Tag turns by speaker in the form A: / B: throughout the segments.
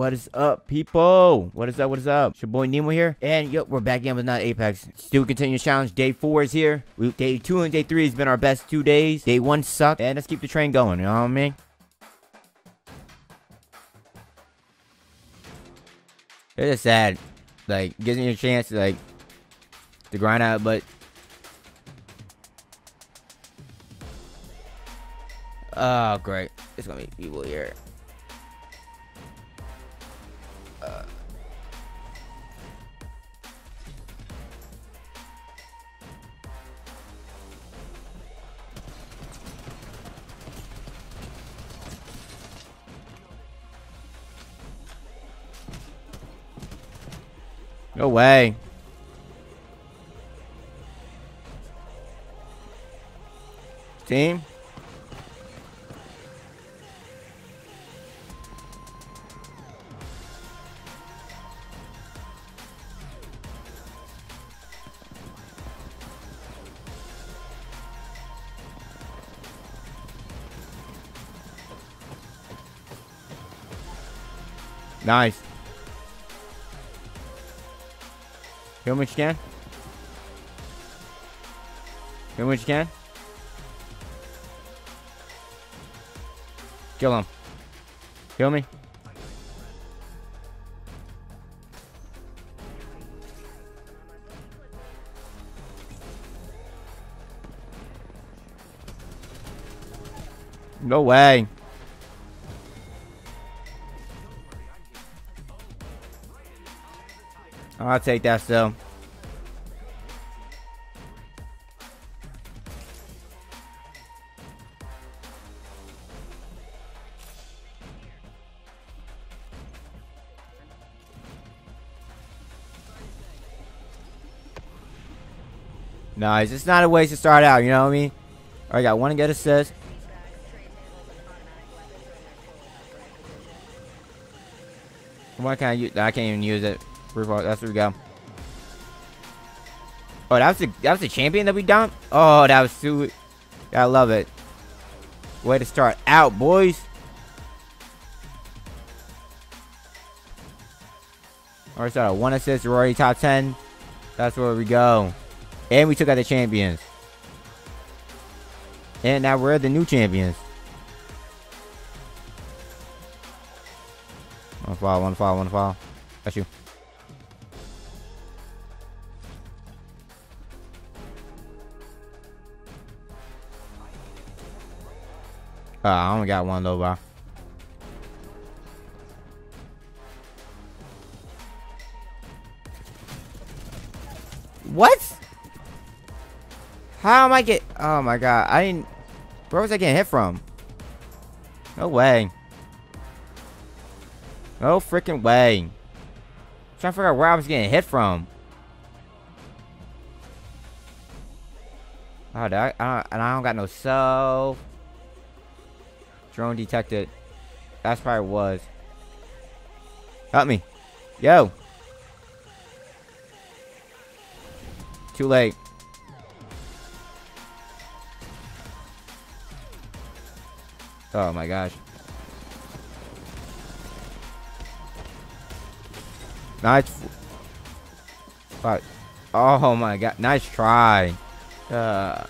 A: What is up, people? What is up? What is up? It's your boy Nemo here. And yep, we're back again with not Apex. Still continuing challenge. Day four is here. We, day two and day three has been our best two days. Day one sucked. And let's keep the train going. You know what I mean? It's just sad. Like, gives me a chance to like to grind out, but Oh, great. It's gonna be people here. No way. Team? Nice. Kill him what you can. Kill him what you can. Kill him. Kill me. No way. I'll take that still. Nice. It's not a waste to start out, you know what I mean? Alright, got one to get assist. Why can't I use I can't even use it. That's where we go. Oh, that was the that was the champion that we dumped. Oh, that was too. I love it. Way to start out, boys. Alright, so one assist. We're already top ten. That's where we go. And we took out the champions. And now we're the new champions. One fall, one fall, one fall. That's you. Uh, I only got one though, bro. What? How am I get? Oh my god! I didn't. Where was I getting hit from? No way. No freaking way. I'm trying to figure out where I was getting hit from. Oh, I, I and I don't got no self. Drone detected. That's probably was. Help me. Yo. Too late. Oh my gosh. Nice. But, oh my god. Nice try. Uh.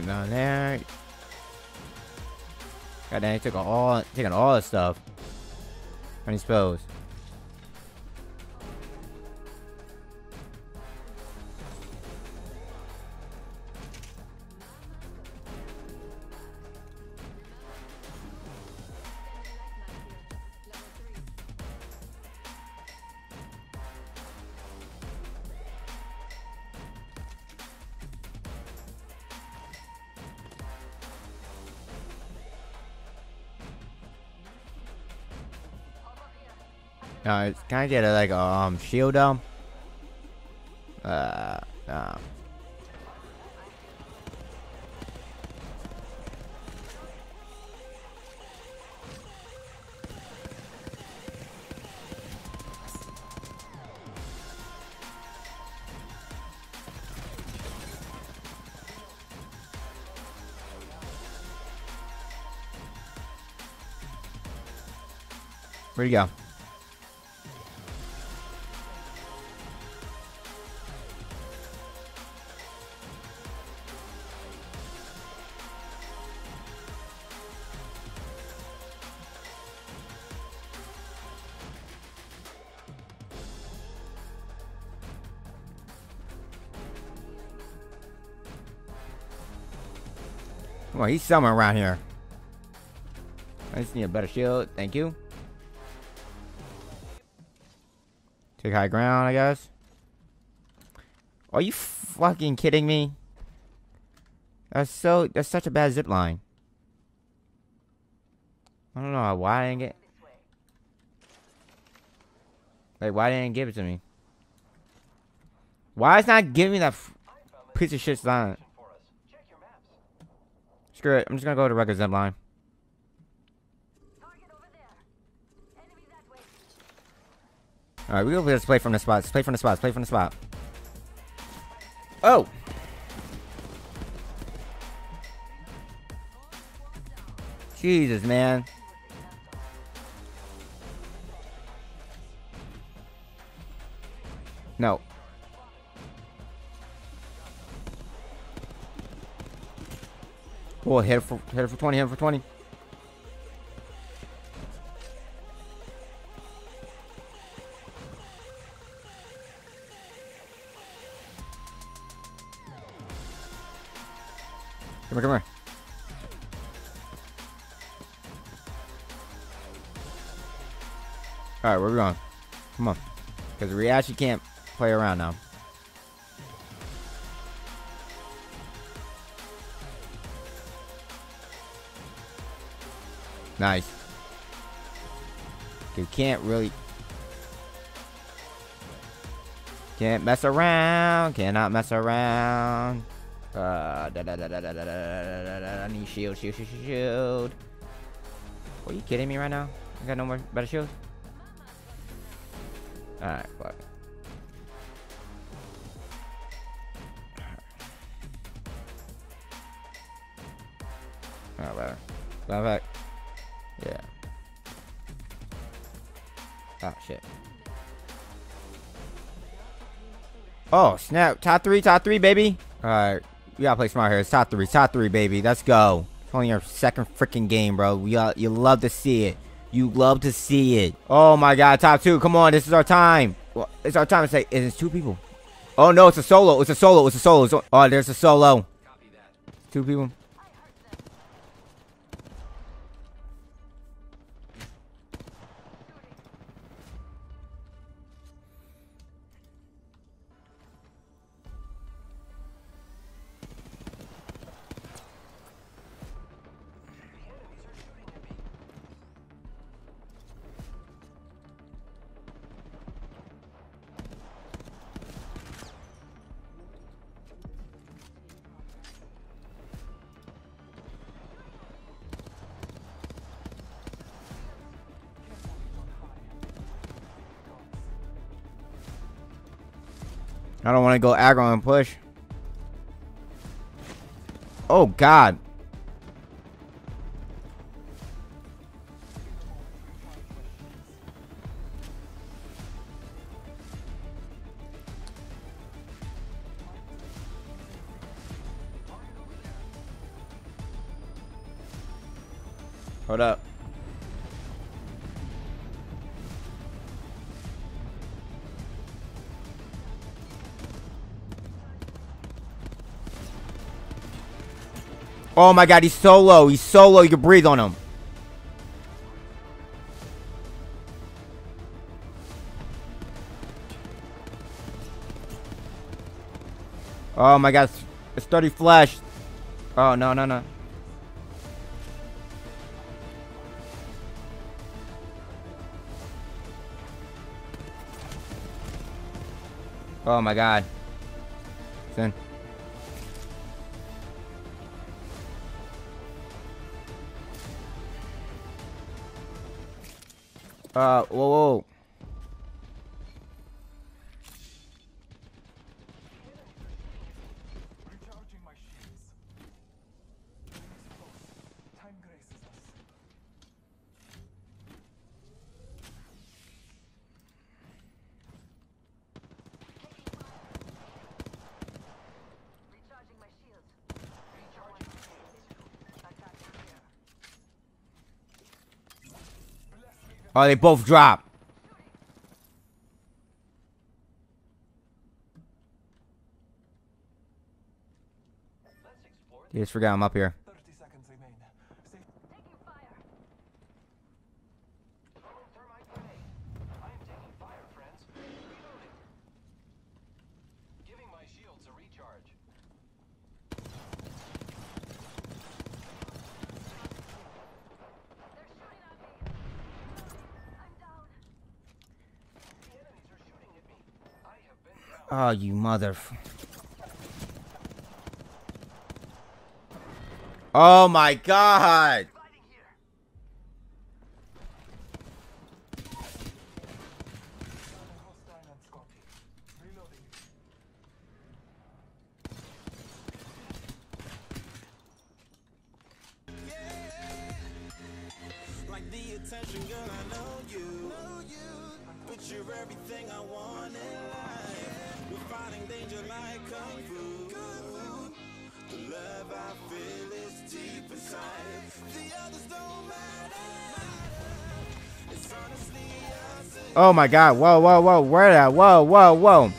A: Down there. God damn, he took all taking all the stuff. How many spells? No, can I get a, like a um, shield dome? Uh, um. Where'd he go? On, he's somewhere around here. I just need a better shield. Thank you. Take high ground, I guess. Are you fucking kidding me? That's so. That's such a bad zip line. I don't know why I didn't get. Like, why didn't give it to me? Why is not giving me that piece of shit line? Screw it. I'm just gonna go to regular zip line. Alright, we go let's play from the spot. Let's play from the spot. Let's play from the spot. Oh! Jesus, man. No. Oh, hit it for hit it for 20, hit it for 20. Come here, come here. Alright, where we going? Come on. Because we actually can't play around now. Nice. You can't really... Can't mess around. Cannot mess around. Uh, da da da da da da da da da I need shield, shield, shield, shield. Are you kidding me right now? I got no more better shield. Alright, fuck. Alright, better. Back, back. Yeah. Oh, shit. Oh, snap. Top three, top three, baby. Alright. We gotta play smart here. It's top three, top three, baby. Let's go. It's only your second freaking game, bro. We got, you love to see it. You love to see it. Oh my god, top two. Come on, this is our time. Well, it's our time to say, it's two people. Oh no, it's a solo. It's a solo. It's a solo. It's a, oh, there's a solo. Two people. I don't want to go aggro and push. Oh, God. Hold up. Oh my god, he's so low. He's so low, you can breathe on him. Oh my god, it's 30 flash. Oh, no, no, no. Oh my god. Sin. Uh, whoa, whoa. Oh, they both drop. You just forgot I'm up here.
B: 30 seconds remain. Safe.
C: Taking fire.
B: Thermite grenade. I am taking fire, friends. Reloading. Giving my shields a recharge.
C: They're shooting at me. I'm down.
B: The enemies are shooting at me. I have been down.
A: Oh, you mother. Oh my god.
D: Kung fu. The love I feel is deep inside. The others don't matter.
A: Oh my god. Whoa, whoa, whoa. Where that? Whoa, whoa, whoa.